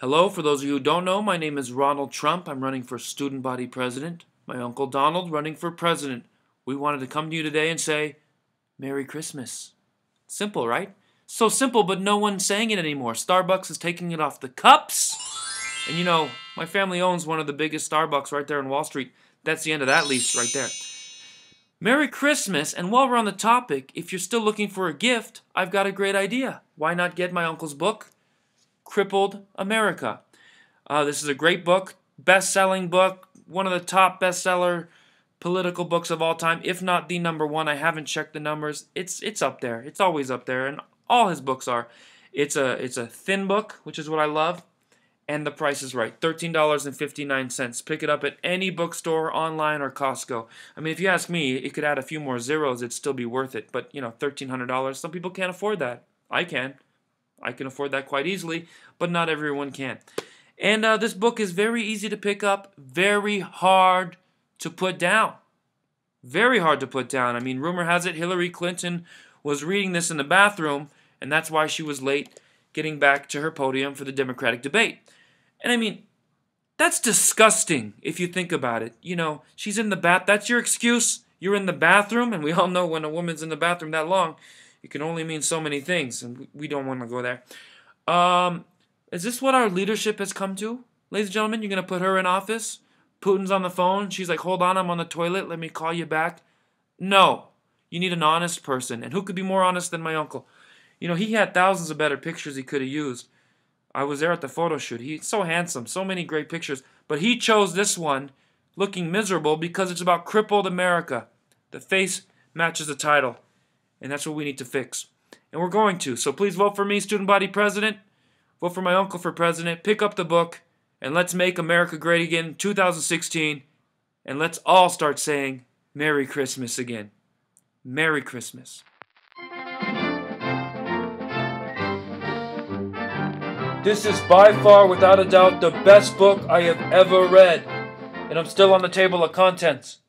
Hello, for those of you who don't know, my name is Ronald Trump. I'm running for student body president. My uncle Donald running for president. We wanted to come to you today and say, Merry Christmas. Simple, right? So simple, but no one's saying it anymore. Starbucks is taking it off the cups. And you know, my family owns one of the biggest Starbucks right there in Wall Street. That's the end of that lease right there. Merry Christmas, and while we're on the topic, if you're still looking for a gift, I've got a great idea. Why not get my uncle's book, Crippled America? Uh, this is a great book, best selling book, one of the top bestseller political books of all time, if not the number one. I haven't checked the numbers. It's it's up there. It's always up there, and all his books are. It's a it's a thin book, which is what I love, and the price is right. Thirteen dollars and fifty nine cents. Pick it up at any bookstore, online, or Costco. I mean, if you ask me, it could add a few more zeros. It'd still be worth it. But you know, thirteen hundred dollars. Some people can't afford that. I can. I can afford that quite easily, but not everyone can. And uh, this book is very easy to pick up, very hard to put down. Very hard to put down. I mean, rumor has it Hillary Clinton was reading this in the bathroom, and that's why she was late getting back to her podium for the Democratic debate. And I mean, that's disgusting if you think about it. You know, she's in the bath. That's your excuse. You're in the bathroom, and we all know when a woman's in the bathroom that long, it can only mean so many things, and we don't want to go there. Um, is this what our leadership has come to? Ladies and gentlemen, you're going to put her in office? Putin's on the phone. She's like, hold on, I'm on the toilet. Let me call you back. No. You need an honest person. And who could be more honest than my uncle? You know, he had thousands of better pictures he could have used. I was there at the photo shoot. He's so handsome, so many great pictures. But he chose this one looking miserable because it's about crippled America. The face matches the title. And that's what we need to fix. And we're going to. So please vote for me, student body president. Vote for my uncle for president. Pick up the book and let's make America great again 2016 and let's all start saying Merry Christmas again. Merry Christmas. This is by far, without a doubt, the best book I have ever read, and I'm still on the table of contents.